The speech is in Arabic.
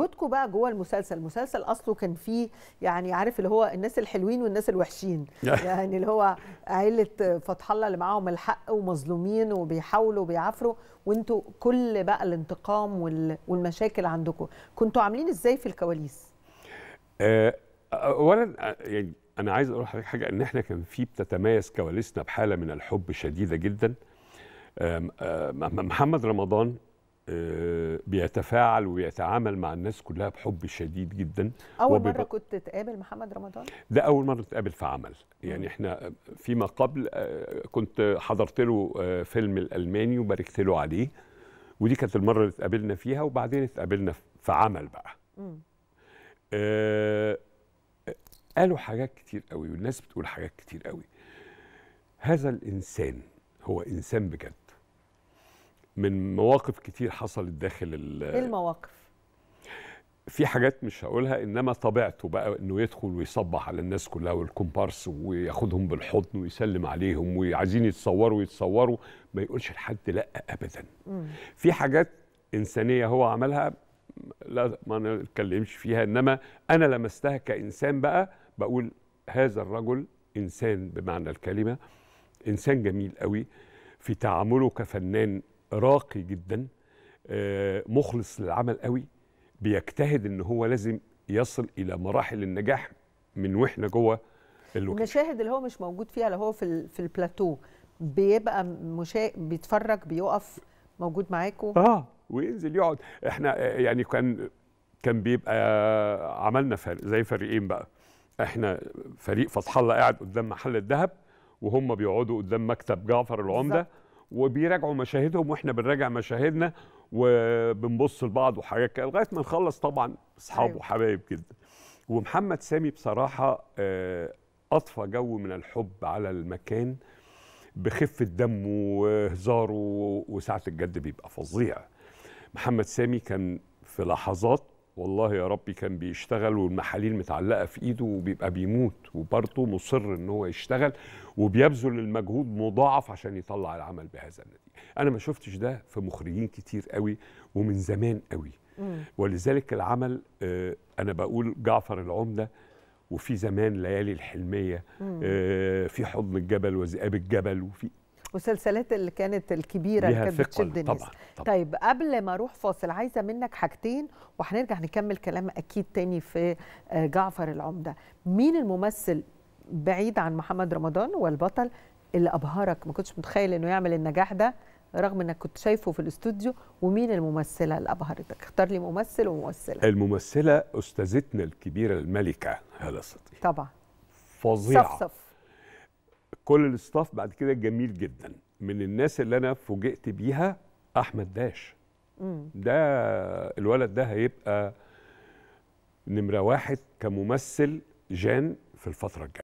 وجودكم بقى جوه المسلسل. المسلسل أصله كان فيه يعني عارف اللي هو الناس الحلوين والناس الوحشين. يعني اللي هو عيلة فتح الله اللي معاهم الحق ومظلومين وبيحاولوا وبيعافروا. وانتوا كل بقى الانتقام وال- والمشاكل عندكم. كنتوا عاملين إزاي في الكواليس؟ آه، اولا آه، يعني أنا عايز أقول لحضرتك حاجة إن إحنا كان في بتتميز كواليسنا بحالة من الحب شديدة جدا. آه، محمد رمضان بيتفاعل ويتعامل مع الناس كلها بحب شديد جدا. أول وبيبقى- مرة كنت تقابل محمد رمضان؟ ده أول مرة نتقابل في عمل. يعني إحنا فيما قبل آه، كنت حضرت له آه، فيلم الألماني وباركت له عليه. ودي كانت المرة اللي اتقابلنا فيها وبعدين اتقابلنا في عمل بقى. آه، قالوا حاجات كتير قوي والناس بتقول حاجات كتير قوي. هذا الإنسان هو إنسان بجد. من مواقف كتير حصلت داخل ال- إيه المواقف في حاجات مش هقولها إنما طبيعته بقى إنه يدخل ويصبح على الناس كلها والكومبارس وياخدهم بالحضن ويسلم عليهم وعايزين يتصوروا يتصوروا ما يقولش لحد لأ ابدا مم. في حاجات إنسانية هو عملها لا ما نتكلمش فيها إنما أنا لمستها كإنسان بقى بقول هذا الرجل إنسان بمعنى الكلمة إنسان جميل قوي في تعامله كفنان راقي جدا آه، مخلص للعمل قوي بيجتهد إن هو لازم يصل إلى مراحل النجاح من وإحنا جوه ال location المشاهد اللي هو مش موجود فيها اللي هو في في البلاتو بيبقى مشا... بيتفرج بيقف موجود معاكم آه وينزل يقعد. إحنا آه، يعني كان كان بيبقى عملنا فرق زي فريقين بقى. إحنا فريق فتح الله قاعد قدام محل الذهب وهم بيقعدوا قدام مكتب جعفر العمدة. بالظبط. وبيراجعوا مشاهدهم وإحنا بنراجع مشاهدنا وبنبص لبعض وحاجات كده لغاية ما نخلص طبعا أصحاب أيوة. وحبايب جدا ومحمد سامي بصراحة آه، اضفى جو من الحب على المكان بخفه دمه وهزاره وساعة الجد بيبقى فظيع محمد سامي كان في لحظات والله يا ربي كان بيشتغل والمحاليل متعلقة في إيده وبيبقى بيموت وبرضه مصر إن هو يشتغل وبيبذل المجهود مضاعف عشان يطلع العمل بهذا النتيجة. أنا ما شفتش ده في مخرجين كتير قوي ومن زمان قوي. مم. ولذلك العمل آه، أنا بقول جعفر العمدة وفي زمان ليالي الحلمية آه، في حضن الجبل وذئاب الجبل وفي والسلسلات اللي كانت الكبيرة اللي كانت بتشد الناس. طبعا طبعا. طيب قبل ما أروح فاصل عايزة منك حاجتين وهنرجع نكمل كلام أكيد تاني في آه، جعفر العمدة. مين الممثل بعيد عن محمد رمضان والبطل اللي أبهرك؟ ما كنتش متخيل إنه يعمل النجاح ده رغم إنك كنت شايفه في الاستوديو. ومين الممثلة اللي أبهرتك؟ اختار لي ممثل وممثلة. الممثلة أستاذتنا الكبيرة الملكة هاله صدقي طبعا. فظيعة. صفصف. كل الاستاف بعد كده جميل جدا. من الناس اللي أنا فوجئت بيها أحمد داش. مم. ده الولد ده هيبقى نمرة واحد كممثل جان في الفترة الجاية.